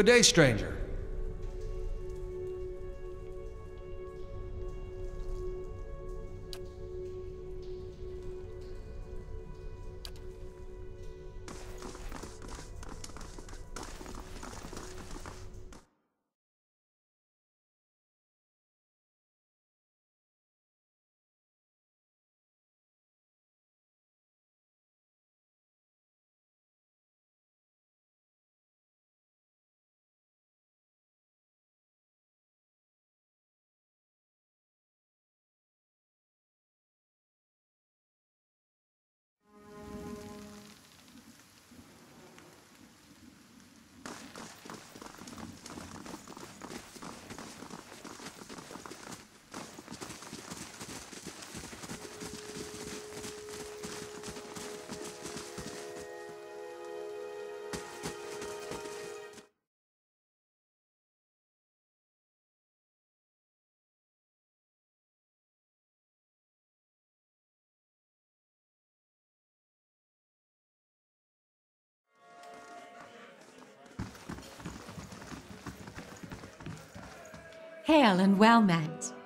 Good day, stranger. Hail and well met.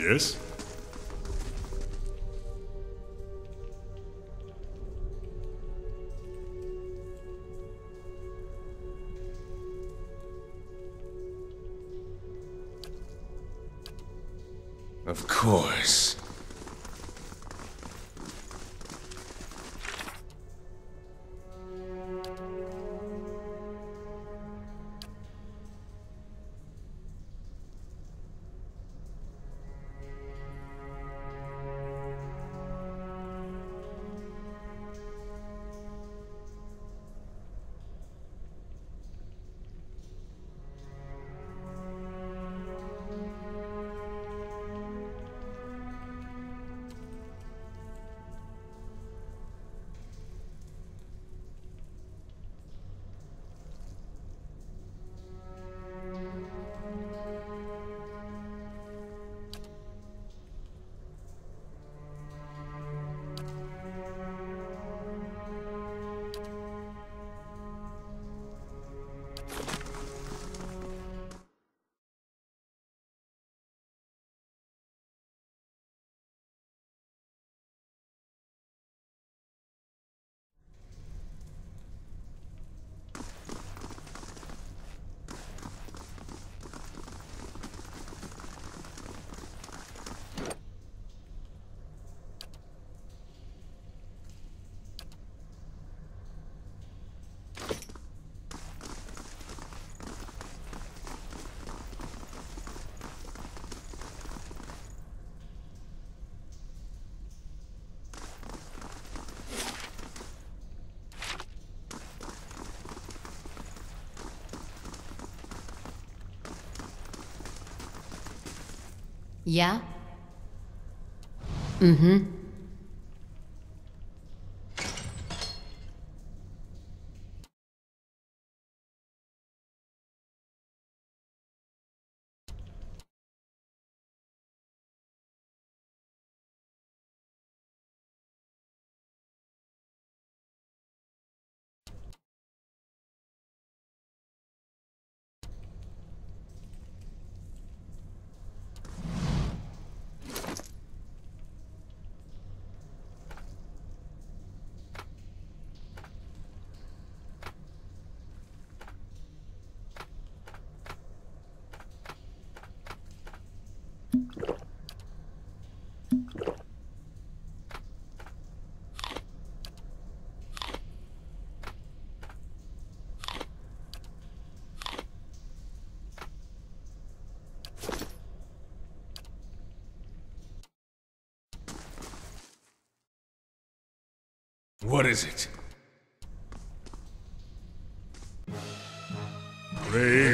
Yes? Of course. Yeah? Mm-hmm. What is it? Brave.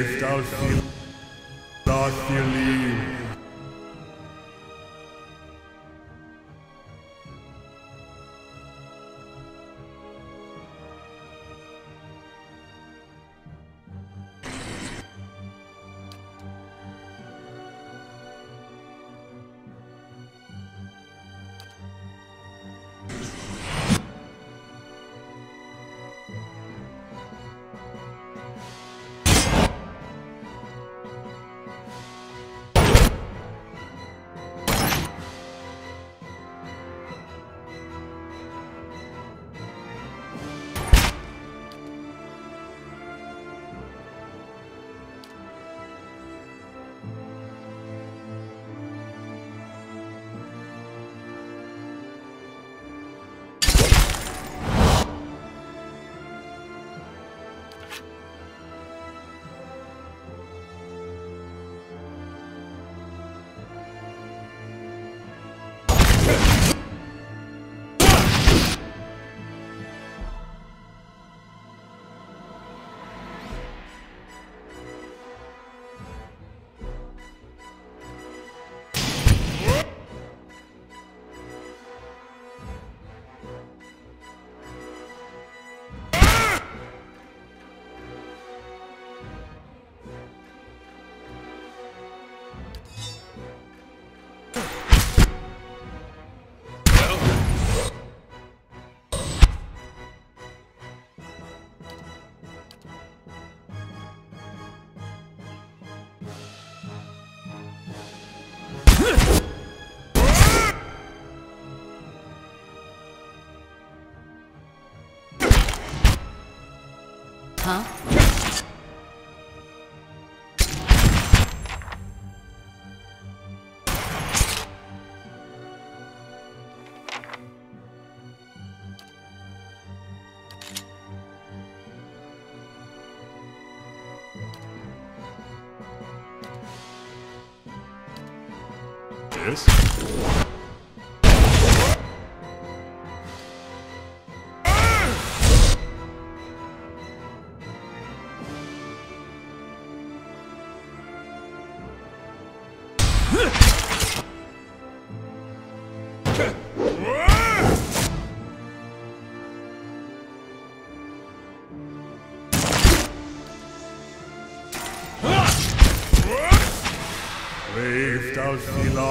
Huh? Yes? Al fila